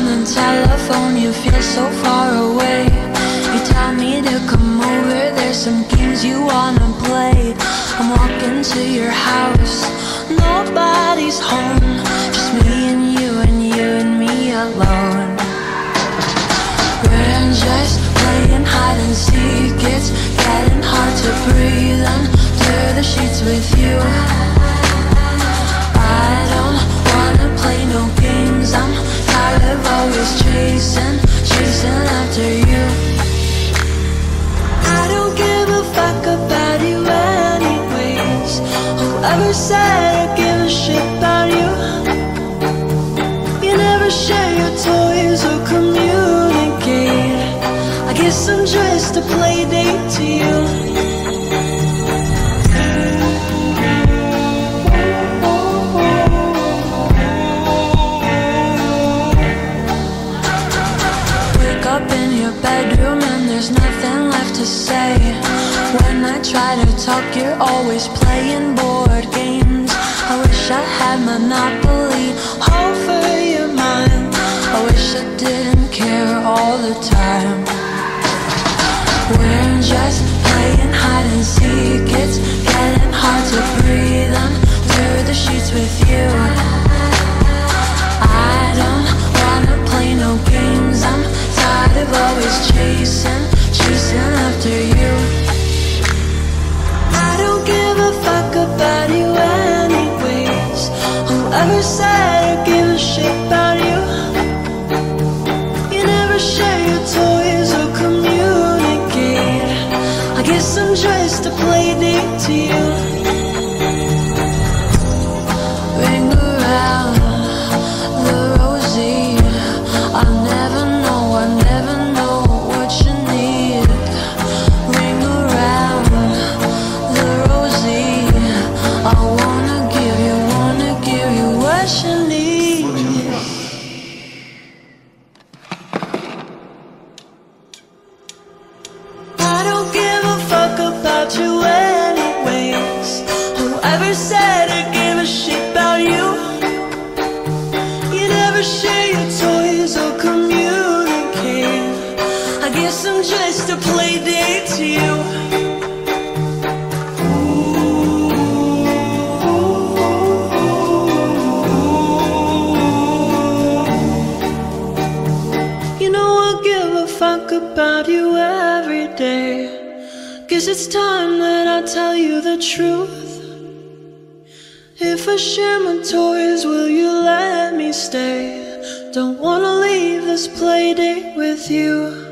on the telephone, you feel so far away. You tell me to come over, there's some games you wanna play. I'm walking to your house, nobody's home. Just me and you, Whoever said I give a shit about you? You never share your toys or communicate. I guess I'm just a play date to you. I try to talk, you're always playing board games. I wish I had Monopoly over your mind. I wish I didn't care all the time. We're just playing hide and seek. It's getting hard to breathe under the sheets with you. Whoever said I give a shit about you? You never share your toys or communicate. I guess I'm just a play date to you. Whoever said I gave a shit about you? You never share your toys or communicate. I guess I'm just a play date to you. You know I give a fuck about you every day. Guess it's time that I tell you the truth. If I share my toys, will you let me stay? Don't wanna leave this play date with you.